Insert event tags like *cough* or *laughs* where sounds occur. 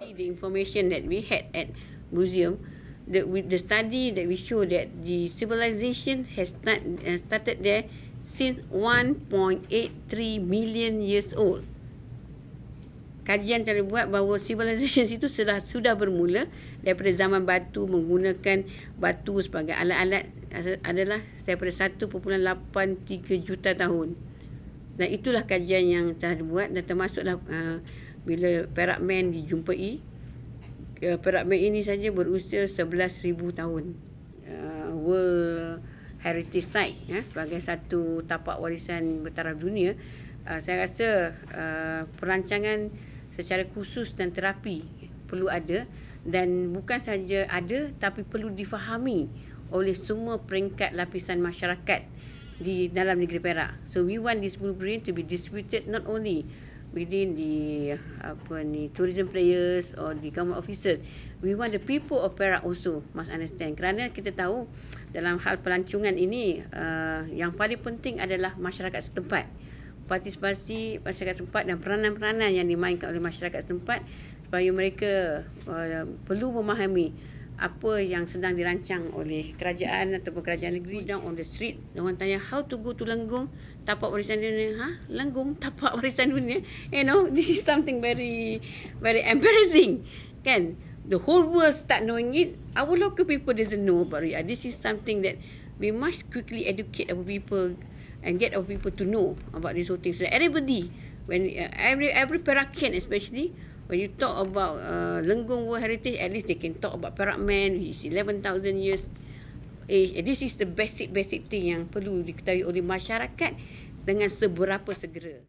The information that we had at museum, the with the study that we show that the civilization has start, uh, started there since 1.83 million years old. Kajian telah buat bahawa civilization itu sudah sudah bermula daripada zaman batu menggunakan batu sebagai alat-alat adalah daripada 1.83 juta tahun. Dan itulah kajian yang telah dibuat dan termasuklah uh, bila Perak Man dijumpai uh, Perak Man ini saja berusia 11,000 tahun. Uh, World Heritage Site ya, sebagai satu tapak warisan bertaraf dunia. Uh, saya rasa uh, perancangan secara khusus dan terapi perlu ada dan bukan saja ada tapi perlu difahami oleh semua peringkat lapisan masyarakat di dalam negeri Perak. So we want this blueprint to be distributed not only within the apa ni tourism players or the government officers. We want the people of Perak also must understand. Kerana kita tahu dalam hal pelancongan ini uh, yang paling penting adalah masyarakat setempat. Partisipasi masyarakat setempat dan peranan-peranan yang dimainkan oleh masyarakat setempat supaya mereka uh, perlu memahami apa yang sedang dirancang oleh kerajaan ataupun kerajaan negeri down on the street. Orang tanya how to go to Lenggong tapak warisan dunia. Ha? Lenggong *laughs* tapak warisan dunia. You know this is something very very embarrassing kan? The whole world start knowing it. Our local people doesn't know about it. This is something that we must quickly educate our people and get our people to know about these whole things. So everybody when uh, every every Perakian especially when you talk about uh, Lenggong World Heritage, at least they can talk about Perak Man, which is 11,000 years age. This is the basic-basic thing yang perlu diketahui oleh masyarakat dengan seberapa segera.